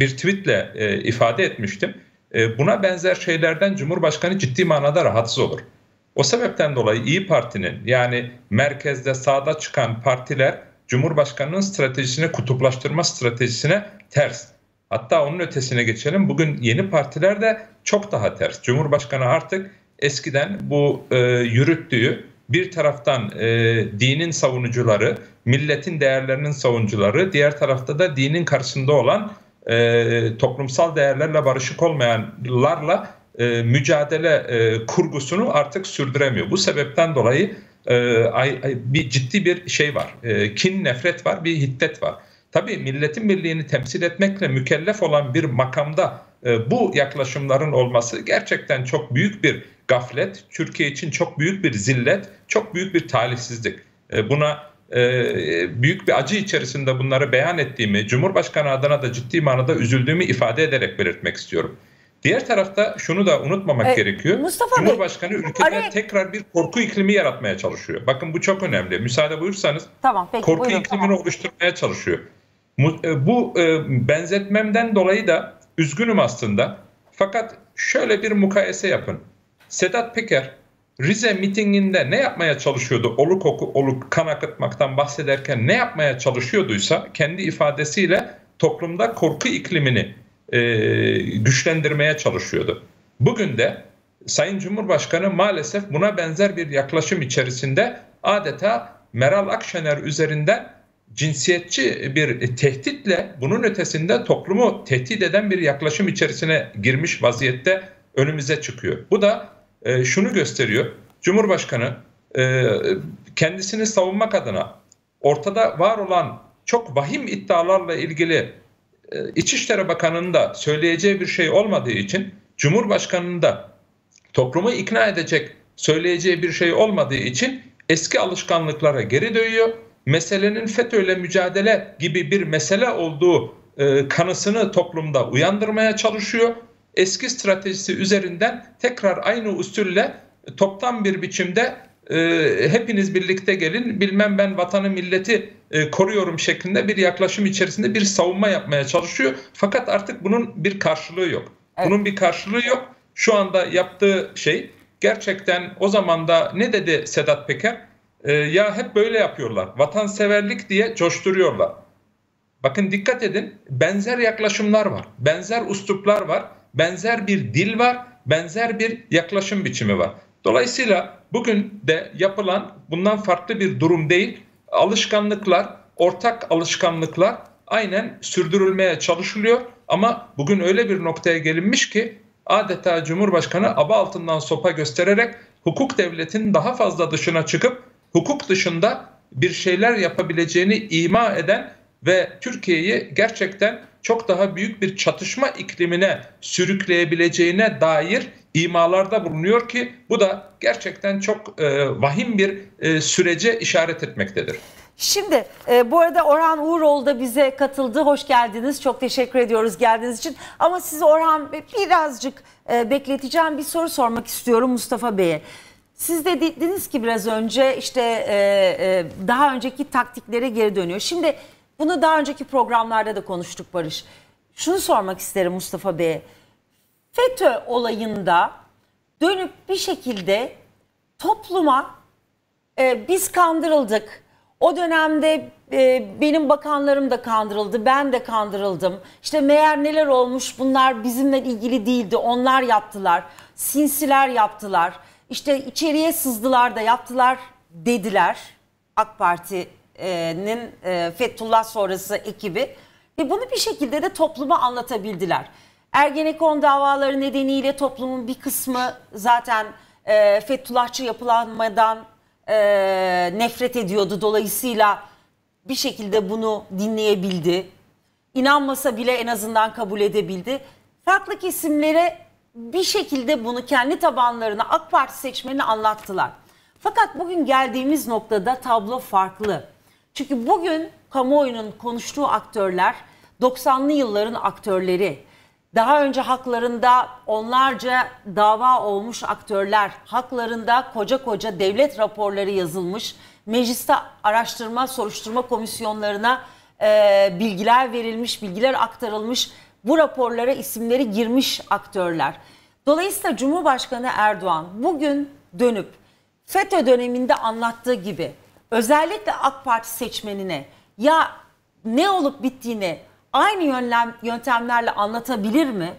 bir tweetle ifade etmiştim. buna benzer şeylerden Cumhurbaşkanı ciddi manada rahatsız olur. O sebepten dolayı İyi Parti'nin yani merkezde sağda çıkan partiler Cumhurbaşkanı'nın stratejisini kutuplaştırma stratejisine ters. Hatta onun ötesine geçelim. Bugün yeni partiler de çok daha ters. Cumhurbaşkanı artık eskiden bu e, yürüttüğü bir taraftan e, dinin savunucuları, milletin değerlerinin savunucuları, diğer tarafta da dinin karşısında olan e, toplumsal değerlerle barışık olmayanlarla e, mücadele e, kurgusunu artık sürdüremiyor. Bu sebepten dolayı e, ay, ay, bir ciddi bir şey var. E, kin, nefret var, bir hiddet var. Tabii milletin birliğini temsil etmekle mükellef olan bir makamda e, bu yaklaşımların olması gerçekten çok büyük bir gaflet, Türkiye için çok büyük bir zillet, çok büyük bir talihsizlik. E, buna e, büyük bir acı içerisinde bunları beyan ettiğimi, Cumhurbaşkanı adına da ciddi manada üzüldüğümü ifade ederek belirtmek istiyorum. Diğer tarafta şunu da unutmamak ee, gerekiyor. Mustafa Cumhurbaşkanı Bey, ülkede araya... tekrar bir korku iklimi yaratmaya çalışıyor. Bakın bu çok önemli. Müsaade buyursanız tamam, peki, korku buyurun, iklimini tamam. oluşturmaya çalışıyor. E, bu e, benzetmemden dolayı da üzgünüm aslında. Fakat şöyle bir mukayese yapın. Sedat Peker Rize mitinginde ne yapmaya çalışıyordu? Oluk oku, oluk kan akıtmaktan bahsederken ne yapmaya çalışıyorduysa kendi ifadesiyle toplumda korku iklimini e, güçlendirmeye çalışıyordu. Bugün de Sayın Cumhurbaşkanı maalesef buna benzer bir yaklaşım içerisinde adeta Meral Akşener üzerinden cinsiyetçi bir tehditle bunun ötesinde toplumu tehdit eden bir yaklaşım içerisine girmiş vaziyette önümüze çıkıyor. Bu da e, şunu gösteriyor. Cumhurbaşkanı e, kendisini savunmak adına ortada var olan çok vahim iddialarla ilgili e, İçişleri Bakanı'nın da söyleyeceği bir şey olmadığı için Cumhurbaşkanı'nın da toplumu ikna edecek söyleyeceği bir şey olmadığı için eski alışkanlıklara geri dönüyor. Meselenin FETÖ'yle mücadele gibi bir mesele olduğu e, kanısını toplumda uyandırmaya çalışıyor. Eski stratejisi üzerinden tekrar aynı usulle toptan bir biçimde e, hepiniz birlikte gelin bilmem ben vatanı milleti e, koruyorum şeklinde bir yaklaşım içerisinde bir savunma yapmaya çalışıyor. Fakat artık bunun bir karşılığı yok. Evet. Bunun bir karşılığı yok. Şu anda yaptığı şey gerçekten o zaman da ne dedi Sedat Peker? E, ya hep böyle yapıyorlar. Vatanseverlik diye coşturuyorlar. Bakın dikkat edin benzer yaklaşımlar var. Benzer usluplar var. Benzer bir dil var. Benzer bir yaklaşım biçimi var. Dolayısıyla bugün de yapılan bundan farklı bir durum değil. Alışkanlıklar, ortak alışkanlıklar aynen sürdürülmeye çalışılıyor. Ama bugün öyle bir noktaya gelinmiş ki adeta Cumhurbaşkanı aba altından sopa göstererek hukuk devletinin daha fazla dışına çıkıp hukuk dışında bir şeyler yapabileceğini ima eden ve Türkiye'yi gerçekten çok daha büyük bir çatışma iklimine sürükleyebileceğine dair imalarda bulunuyor ki bu da gerçekten çok e, vahim bir e, sürece işaret etmektedir. Şimdi e, bu arada Orhan Uğuroğlu da bize katıldı. Hoş geldiniz. Çok teşekkür ediyoruz geldiğiniz için. Ama sizi Orhan birazcık e, bekleteceğim bir soru sormak istiyorum Mustafa Bey'e. Siz de dediniz ki biraz önce işte e, e, daha önceki taktiklere geri dönüyor. Şimdi bunu daha önceki programlarda da konuştuk Barış. Şunu sormak isterim Mustafa Bey'e. FETÖ olayında dönüp bir şekilde topluma e, biz kandırıldık. O dönemde e, benim bakanlarım da kandırıldı, ben de kandırıldım. İşte meğer neler olmuş bunlar bizimle ilgili değildi, onlar yaptılar. Sinsiler yaptılar. İşte içeriye sızdılar da yaptılar dediler AK Parti'nin e, Fethullah sonrası ekibi. Ve bunu bir şekilde de topluma anlatabildiler. Ergenekon davaları nedeniyle toplumun bir kısmı zaten e, Fethullahçı yapılanmadan e, nefret ediyordu. Dolayısıyla bir şekilde bunu dinleyebildi. İnanmasa bile en azından kabul edebildi. Farklı kesimlere bir şekilde bunu kendi tabanlarına AK Parti seçmenine anlattılar. Fakat bugün geldiğimiz noktada tablo farklı. Çünkü bugün kamuoyunun konuştuğu aktörler 90'lı yılların aktörleri. Daha önce haklarında onlarca dava olmuş aktörler, haklarında koca koca devlet raporları yazılmış, mecliste araştırma, soruşturma komisyonlarına e, bilgiler verilmiş, bilgiler aktarılmış. Bu raporlara isimleri girmiş aktörler. Dolayısıyla Cumhurbaşkanı Erdoğan bugün dönüp FETÖ döneminde anlattığı gibi özellikle AK Parti seçmenine ya ne olup bittiğini aynı yönlem, yöntemlerle anlatabilir mi?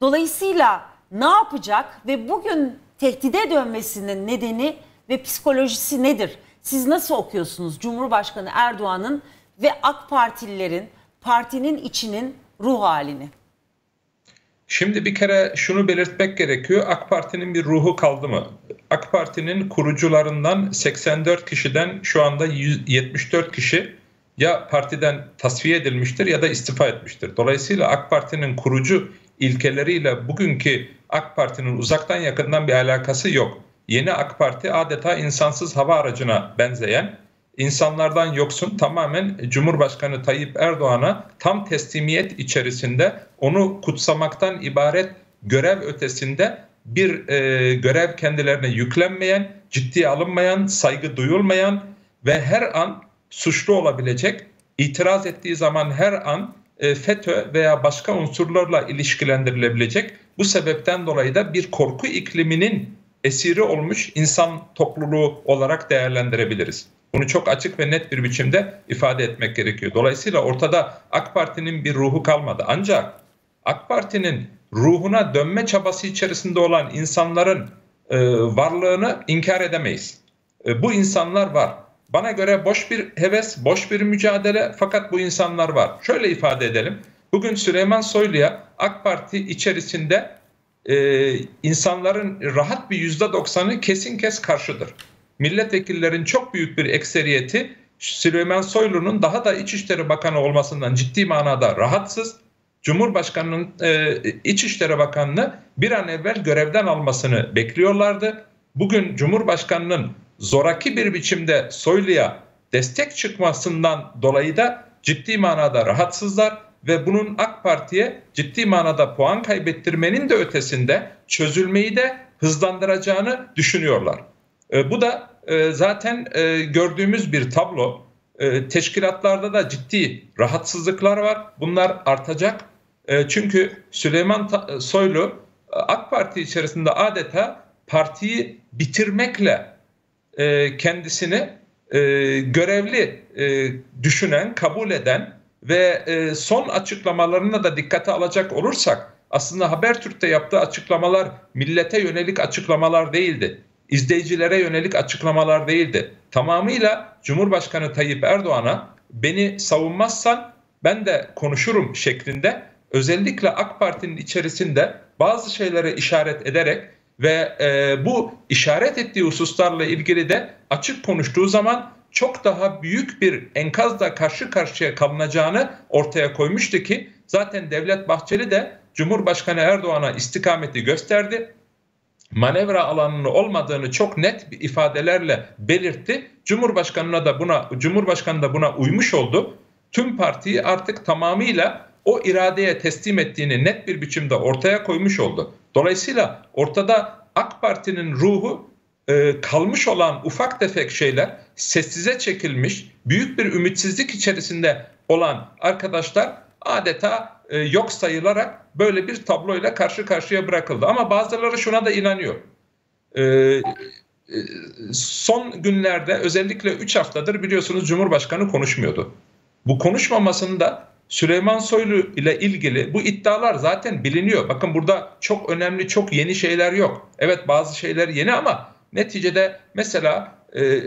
Dolayısıyla ne yapacak ve bugün tehdide dönmesinin nedeni ve psikolojisi nedir? Siz nasıl okuyorsunuz Cumhurbaşkanı Erdoğan'ın ve AK Partililerin partinin içinin ruh halini? Şimdi bir kere şunu belirtmek gerekiyor. AK Parti'nin bir ruhu kaldı mı? AK Parti'nin kurucularından 84 kişiden şu anda 74 kişi ya partiden tasfiye edilmiştir ya da istifa etmiştir. Dolayısıyla AK Parti'nin kurucu ilkeleriyle bugünkü AK Parti'nin uzaktan yakından bir alakası yok. Yeni AK Parti adeta insansız hava aracına benzeyen, insanlardan yoksun tamamen Cumhurbaşkanı Tayyip Erdoğan'a tam teslimiyet içerisinde onu kutsamaktan ibaret görev ötesinde bir e, görev kendilerine yüklenmeyen, ciddiye alınmayan, saygı duyulmayan ve her an suçlu olabilecek, itiraz ettiği zaman her an e, FETÖ veya başka unsurlarla ilişkilendirilebilecek. Bu sebepten dolayı da bir korku ikliminin esiri olmuş insan topluluğu olarak değerlendirebiliriz. Bunu çok açık ve net bir biçimde ifade etmek gerekiyor. Dolayısıyla ortada AK Parti'nin bir ruhu kalmadı. Ancak AK Parti'nin ruhuna dönme çabası içerisinde olan insanların e, varlığını inkar edemeyiz. E, bu insanlar var. Bana göre boş bir heves, boş bir mücadele fakat bu insanlar var. Şöyle ifade edelim. Bugün Süleyman Soylu'ya AK Parti içerisinde e, insanların rahat bir yüzde doksanı kesin kes karşıdır. Milletvekillerin çok büyük bir ekseriyeti Süleyman Soylu'nun daha da İçişleri Bakanı olmasından ciddi manada rahatsız. Cumhurbaşkanı'nın e, İçişleri Bakanı'nı bir an evvel görevden almasını bekliyorlardı. Bugün Cumhurbaşkanı'nın zoraki bir biçimde Soylu'ya destek çıkmasından dolayı da ciddi manada rahatsızlar ve bunun AK Parti'ye ciddi manada puan kaybettirmenin de ötesinde çözülmeyi de hızlandıracağını düşünüyorlar. E, bu da e, zaten e, gördüğümüz bir tablo. E, teşkilatlarda da ciddi rahatsızlıklar var. Bunlar artacak. E, çünkü Süleyman Soylu e, AK Parti içerisinde adeta partiyi bitirmekle e, kendisini e, görevli e, düşünen, kabul eden ve e, son açıklamalarına da dikkate alacak olursak aslında Habertürk'te yaptığı açıklamalar millete yönelik açıklamalar değildi. İzleyicilere yönelik açıklamalar değildi. Tamamıyla Cumhurbaşkanı Tayyip Erdoğan'a beni savunmazsan ben de konuşurum şeklinde özellikle AK Parti'nin içerisinde bazı şeylere işaret ederek ve e, bu işaret ettiği hususlarla ilgili de açık konuştuğu zaman çok daha büyük bir enkazla karşı karşıya kalınacağını ortaya koymuştu ki zaten Devlet Bahçeli de Cumhurbaşkanı Erdoğan'a istikameti gösterdi. Manevra alanının olmadığını çok net ifadelerle belirtti. Cumhurbaşkanına da buna Cumhurbaşkanı da buna uymuş oldu. Tüm partiyi artık tamamıyla o iradeye teslim ettiğini net bir biçimde ortaya koymuş oldu. Dolayısıyla ortada AK Parti'nin ruhu e, kalmış olan ufak tefek şeyler sessize çekilmiş, büyük bir ümitsizlik içerisinde olan arkadaşlar adeta e, yok sayılarak böyle bir tabloyla karşı karşıya bırakıldı. Ama bazıları şuna da inanıyor. E, e son günlerde özellikle 3 haftadır biliyorsunuz Cumhurbaşkanı konuşmuyordu. Bu konuşmamasında Süleyman Soylu ile ilgili bu iddialar zaten biliniyor. Bakın burada çok önemli, çok yeni şeyler yok. Evet bazı şeyler yeni ama neticede mesela e,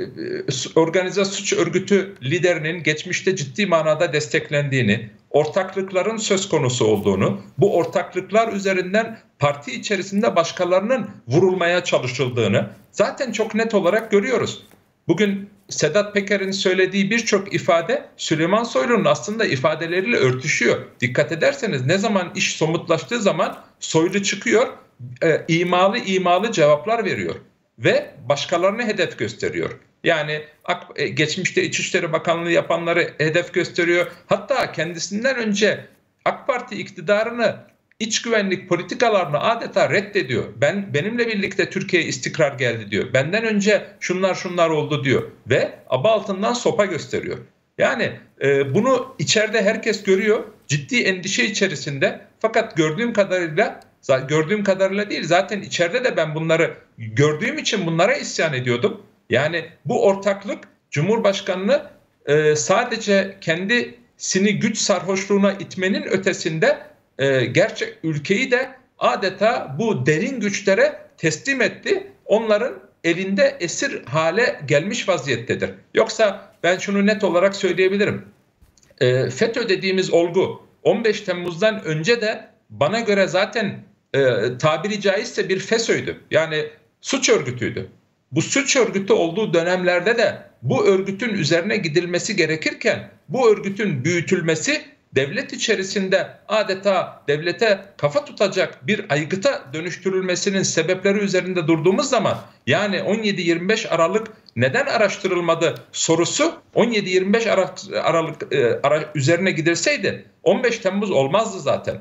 organize suç örgütü liderinin geçmişte ciddi manada desteklendiğini, ortaklıkların söz konusu olduğunu, bu ortaklıklar üzerinden parti içerisinde başkalarının vurulmaya çalışıldığını zaten çok net olarak görüyoruz. Bugün Sedat Peker'in söylediği birçok ifade Süleyman Soylu'nun aslında ifadeleriyle örtüşüyor. Dikkat ederseniz ne zaman iş somutlaştığı zaman Soylu çıkıyor, e, imalı imalı cevaplar veriyor ve başkalarını hedef gösteriyor. Yani e, geçmişte İçişleri Bakanlığı yapanları hedef gösteriyor. Hatta kendisinden önce AK Parti iktidarını iç güvenlik politikalarını adeta reddediyor. Ben benimle birlikte Türkiye istikrar geldi diyor. Benden önce şunlar şunlar oldu diyor ve aba altından sopa gösteriyor. Yani e, bunu içeride herkes görüyor. Ciddi endişe içerisinde. Fakat gördüğüm kadarıyla gördüğüm kadarıyla değil zaten içeride de ben bunları gördüğüm için bunlara isyan ediyordum. Yani bu ortaklık Cumhurbaşkanı'nı e, sadece kendisini güç sarhoşluğuna itmenin ötesinde e, gerçek ülkeyi de adeta bu derin güçlere teslim etti. Onların elinde esir hale gelmiş vaziyettedir. Yoksa ben şunu net olarak söyleyebilirim. E, FETÖ dediğimiz olgu 15 Temmuz'dan önce de bana göre zaten e, tabiri caizse bir FESÖ'ydü. Yani suç örgütüydü. Bu suç örgütü olduğu dönemlerde de bu örgütün üzerine gidilmesi gerekirken bu örgütün büyütülmesi devlet içerisinde adeta devlete kafa tutacak bir aygıta dönüştürülmesinin sebepleri üzerinde durduğumuz zaman yani 17-25 Aralık neden araştırılmadı sorusu 17-25 Aralık e, ara, üzerine gidilseydi 15 Temmuz olmazdı zaten.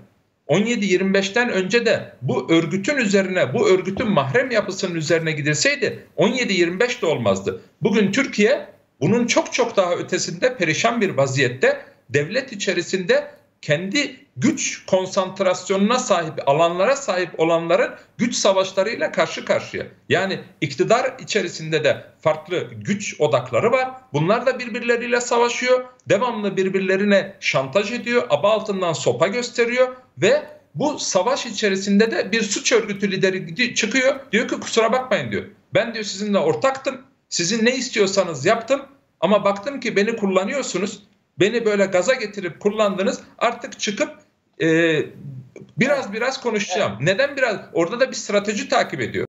17-25'ten önce de bu örgütün üzerine, bu örgütün mahrem yapısının üzerine gidilseydi 17-25 de olmazdı. Bugün Türkiye bunun çok çok daha ötesinde perişan bir vaziyette devlet içerisinde kendi güç konsantrasyonuna sahip alanlara sahip olanların güç savaşlarıyla karşı karşıya. Yani iktidar içerisinde de farklı güç odakları var. Bunlar da birbirleriyle savaşıyor. Devamlı birbirlerine şantaj ediyor. Aba altından sopa gösteriyor ve bu savaş içerisinde de bir suç örgütü lideri çıkıyor. Diyor ki kusura bakmayın diyor. Ben diyor sizinle ortaktım. Sizin ne istiyorsanız yaptım. Ama baktım ki beni kullanıyorsunuz. Beni böyle gaza getirip kullandınız. Artık çıkıp e, biraz biraz konuşacağım. Neden biraz? Orada da bir strateji takip ediyor.